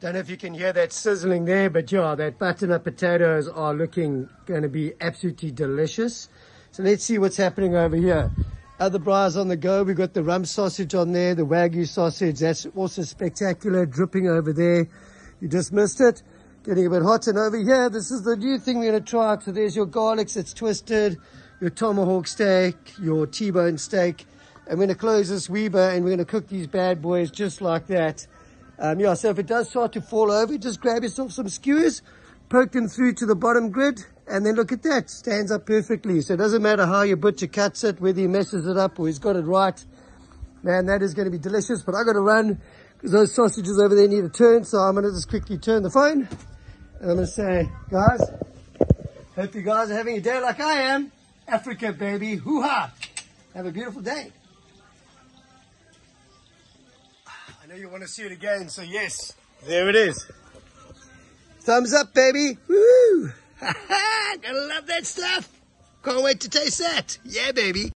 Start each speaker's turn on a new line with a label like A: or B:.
A: Don't know if you can hear that sizzling there, but yeah, that butternut potatoes are looking going to be absolutely delicious. So let's see what's happening over here. Other braais on the go. We've got the rump sausage on there, the wagyu sausage. That's also spectacular, dripping over there. You just missed it. Getting a bit hot. And over here, this is the new thing we're going to try. So there's your garlics that's twisted, your tomahawk steak, your T-bone steak. I'm going to close this Weber and we're going to cook these bad boys just like that. Um, yeah, so if it does start to fall over, just grab yourself some skewers, poke them through to the bottom grid, and then look at that, stands up perfectly. So it doesn't matter how your butcher cuts it, whether he messes it up or he's got it right. Man, that is going to be delicious, but i got to run because those sausages over there need a turn. So I'm going to just quickly turn the phone. And I'm going to say, guys, hope you guys are having a day like I am. Africa, baby. Hoo-ha. Have a beautiful day. Know you want to see it again, so yes, there it is. Thumbs up, baby. Woo! Gotta love that stuff. Can't wait to taste that. Yeah, baby.